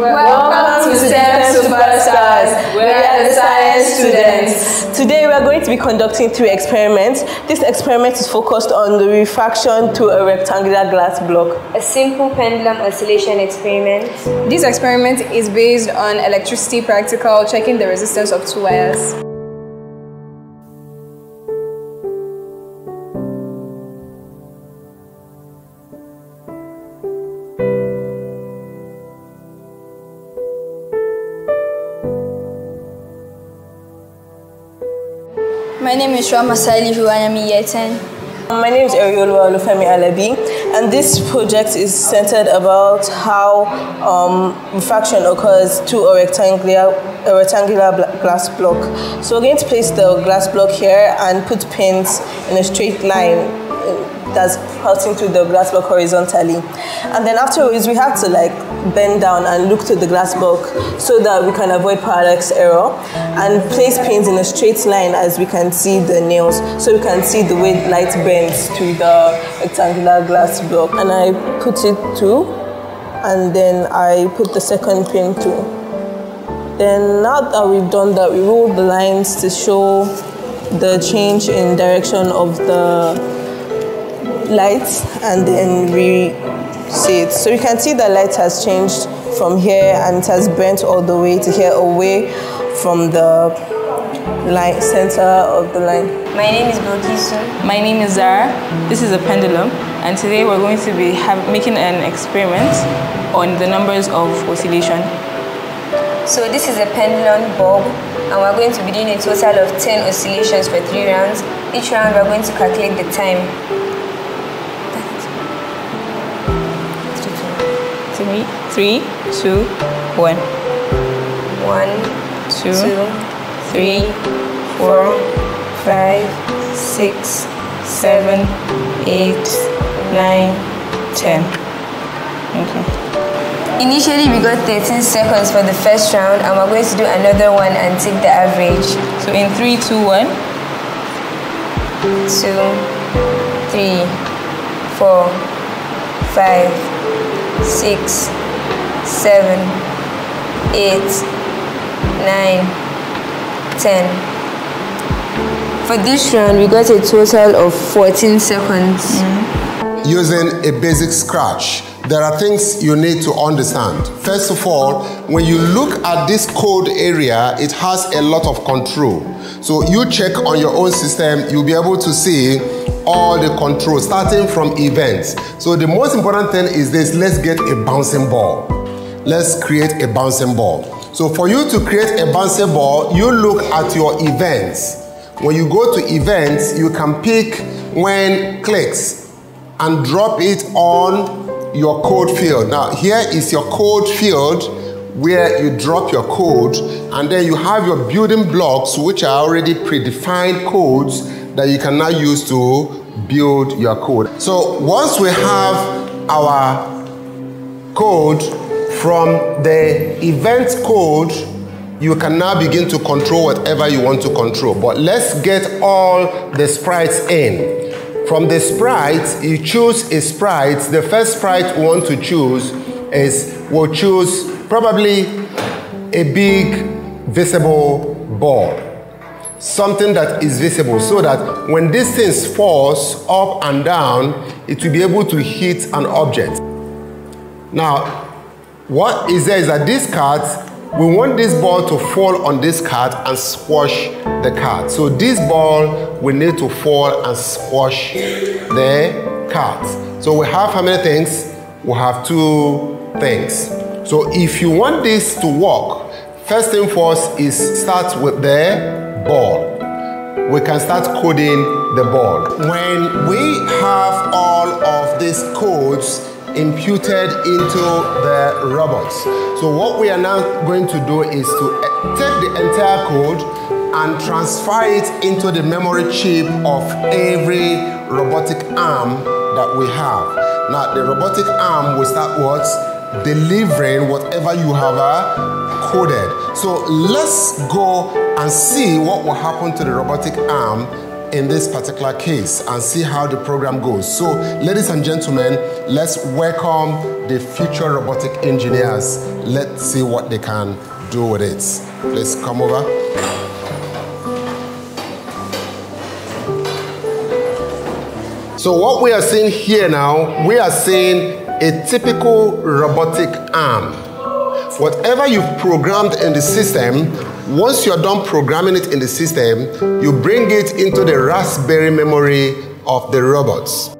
Welcome to STEM Superstars. We are the science students. Today we are going to be conducting three experiments. This experiment is focused on the refraction to a rectangular glass block. A simple pendulum oscillation experiment. This experiment is based on electricity practical, checking the resistance of two wires. 10. My name is Eriolu Olufemi Alabi, and this project is centered about how um, refraction occurs to a rectangular, a rectangular glass block. So we're going to place the glass block here and put pins in a straight line that's pulsing through the glass block horizontally. And then afterwards, we have to like bend down and look to the glass block so that we can avoid parallax error and place pins in a straight line as we can see the nails so we can see the way light bends to the rectangular glass block. And I put it through and then I put the second pin through. Then now that we've done that, we roll the lines to show the change in direction of the light and then we see it. So you can see the light has changed from here and it has bent all the way to here away from the line, center of the line. My name is Bokisu. My name is Zara. This is a pendulum and today we're going to be have, making an experiment on the numbers of oscillation. So this is a pendulum bulb and we're going to be doing a total of 10 oscillations for three rounds. Each round we're going to calculate the time. Three, two, one. One, Two, two, three, four, five, six, seven, eight, nine, ten. Okay. Initially, we got 13 seconds for the first round, and we're going to do another one and take the average. So in three, two, one. Two, three, four, five, six, seven, eight, nine, ten. For this round, we got a total of 14 seconds. Mm-hmm. using a basic scratch. There are things you need to understand. First of all, when you look at this code area, it has a lot of control. So you check on your own system, you'll be able to see all the controls starting from events. So the most important thing is this, let's get a bouncing ball. Let's create a bouncing ball. So for you to create a bouncing ball, you look at your events. When you go to events, you can pick when clicks and drop it on your code field. Now, here is your code field where you drop your code, and then you have your building blocks, which are already predefined codes that you can now use to build your code. So, once we have our code from the event code, you can now begin to control whatever you want to control. But let's get all the sprites in. From the sprites, you choose a sprite. The first sprite we want to choose is we'll choose probably a big visible ball. Something that is visible so that when this thing falls up and down, it will be able to hit an object. Now, what is there is that this card, we want this ball to fall on this card and squash the card. So this ball will need to fall and squash the cards. So we have how many things? We have two things. So if you want this to work, first thing first is start with the ball. We can start coding the ball. When we have all of these codes imputed into the robots. So what we are now going to do is to take the entire code and transfer it into the memory chip of every robotic arm that we have. Now the robotic arm will start what? Delivering whatever you have uh, coded. So let's go and see what will happen to the robotic arm in this particular case and see how the program goes. So, ladies and gentlemen, let's welcome the future robotic engineers. Let's see what they can do with it. Please come over. So what we are seeing here now, we are seeing a typical robotic arm. Whatever you've programmed in the system, once you're done programming it in the system, you bring it into the Raspberry memory of the robots.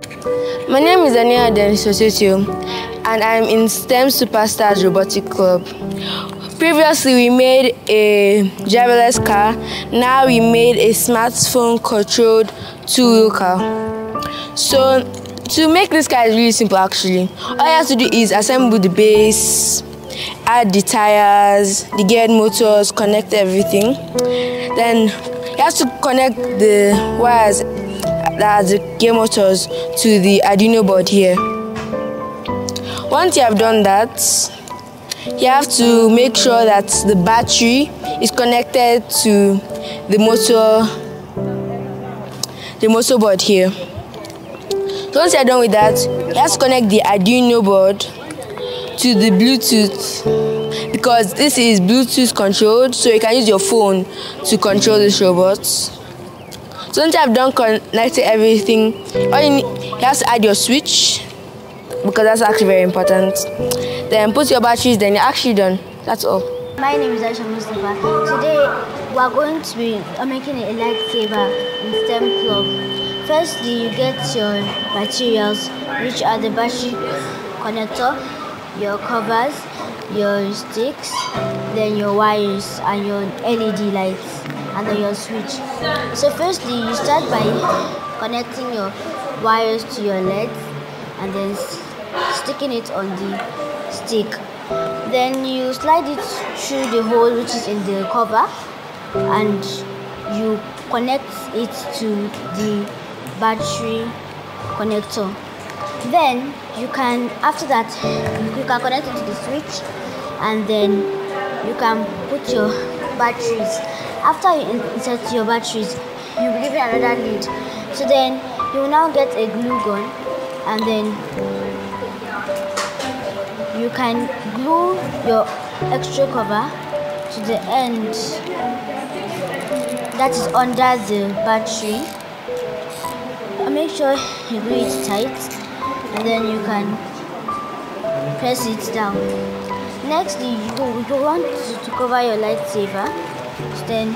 My name is Daniela Denis and I'm in STEM Superstars Robotic Club. Previously, we made a driverless car. Now we made a smartphone controlled two-wheel car. So to make this car is really simple actually. All you have to do is assemble the base, add the tires, the geared motors, connect everything. Then you have to connect the wires that are the gear motors to the Arduino board here. Once you have done that, you have to make sure that the battery is connected to the motor the motor board here. Once you're done with that, you have to connect the Arduino board to the Bluetooth because this is Bluetooth controlled, so you can use your phone to control this robot. So once I've done connecting everything, all you, need, have to add your switch because that's actually very important. Then put your batteries, then you're actually done. That's all. My name is Aisha Mustafa. Today we are going to be uh, making a lightsaber in STEM club. Firstly, you get your materials, which are the battery connector, your covers, your sticks, then your wires and your LED lights, and then your switch. So firstly, you start by connecting your wires to your LEDs and then sticking it on the stick. Then you slide it through the hole which is in the cover and you connect it to the battery connector. Then you can, after that, you can connect it to the switch and then you can put your batteries. After you insert your batteries, you will give it another lead. So then you will now get a glue gun and then you can glue your extra cover to the end that is under the battery make sure you glue it tight and then you can press it down next you, you want to, cover your lightsaber so then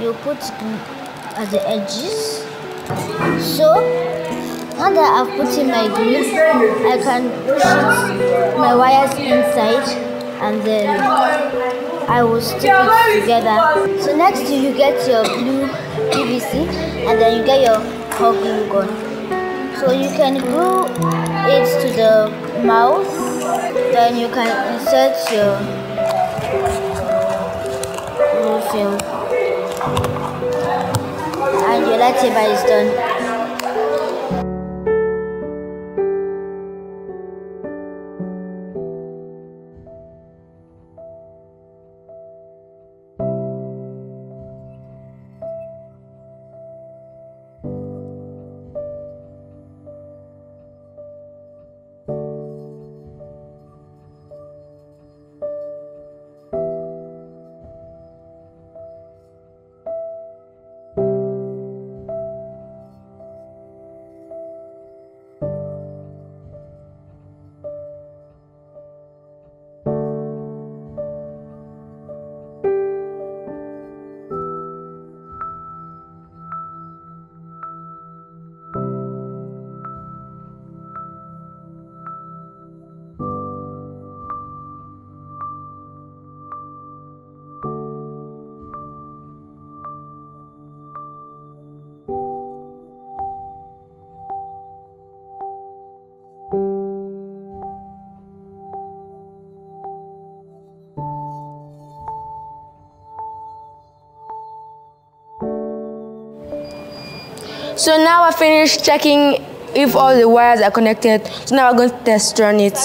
you put at the edges so now that I've put in my glue, I can push my wires inside and then I will stick it together. So next you get your blue PVC and then you get your hot glue gun. So you can glue it to the mouth, then you can insert your glue film and your lightsaber is done. So now I finished checking if all the wires are connected. So now I'm going to test run it.